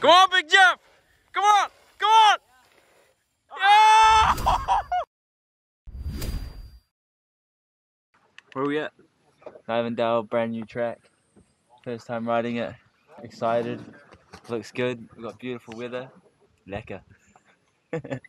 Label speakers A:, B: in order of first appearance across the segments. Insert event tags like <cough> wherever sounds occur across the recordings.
A: Come on, Big Jeff! Come on! Come on! Yeah!
B: Where we at? Nivendale, brand new track. First time riding it. Excited. Looks good. We've got beautiful weather. Lekker. <laughs>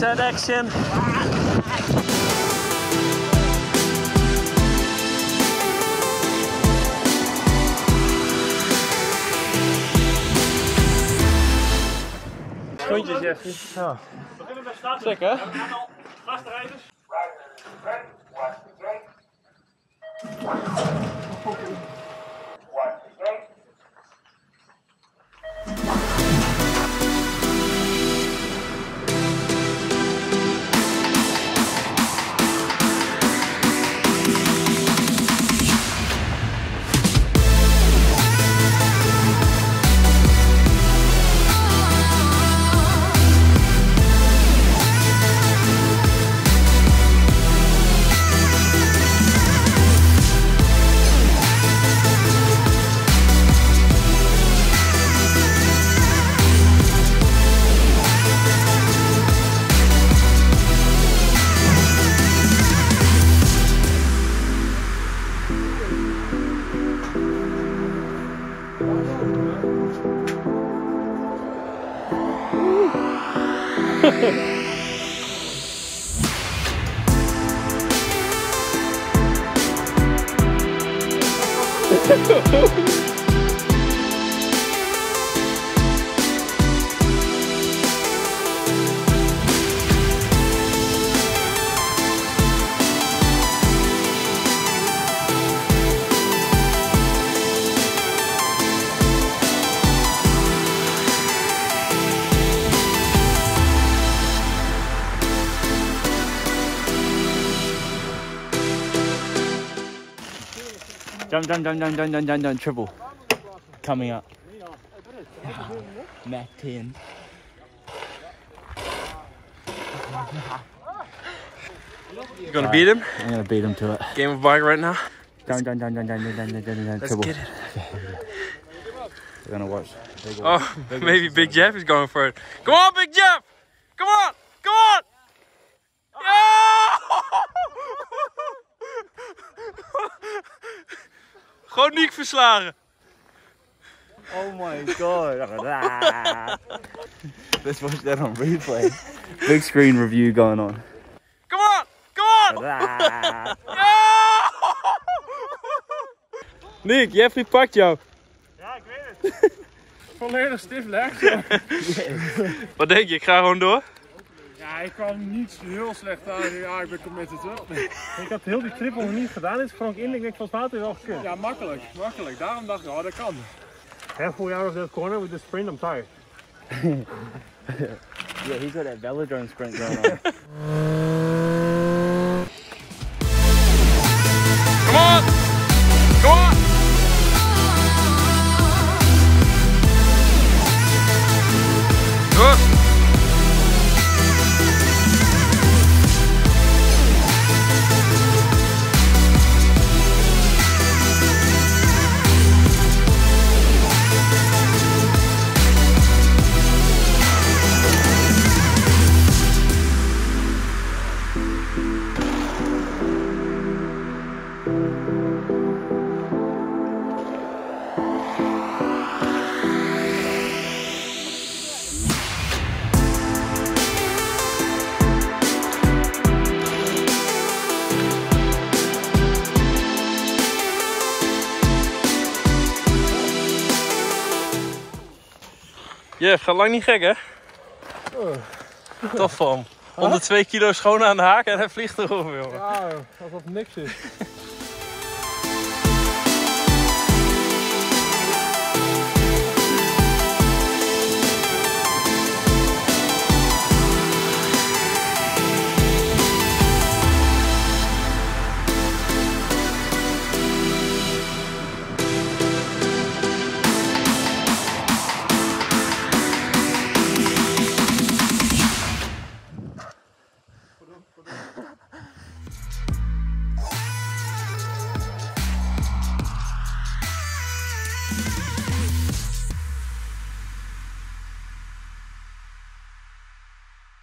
A: set action. Groentjes, Jeffy. Beginnen met starten. Check, hè? We gaan gastrijders. Ha ha ha!
B: Jump, jump, jump, jump, jump, jump, jump, jump, triple. Coming up. Mac 10.
A: You gonna beat him?
B: I'm gonna beat him to it.
A: Game of bike right now?
B: Jump, jump, jump, jump, jump, jump, jump, jump, jump,
A: Let's
B: triple.
A: get it.
B: We're gonna watch. Big
A: Oh, maybe Big Jeff is going for it. Come on, Big Jeff! Come on! Come on! Gewoon Niek verslagen.
B: Oh my god. Let's watch that on replay. Big screen review going on.
A: Come on! Come on! <laughs> <laughs> Nick, Jeffrey pakt jou.
C: Ja, ik weet het. <laughs> Volledig stief leg.
A: Wat denk je? Ik ga gewoon door?
C: Ja, ik kwam niet heel slecht uit. Ja, ik ben committed wel. Ik had heel die triple nog niet gedaan. Dus gewoon in. Ik denk, volgens mij had hij wel gekund. Ja, makkelijk. Makkelijk. Daarom dacht ik, oh, dat kan. Halfway out of that corner with the sprint, I'm tired. <laughs>
B: Yeah, he's got that velodrome sprint going on. <laughs>
A: Jeff, gaat lang niet gek hè? Tof van. 102 kilo schoon aan de haak en hij vliegt erover, jongen.
C: Ja, als dat niks is.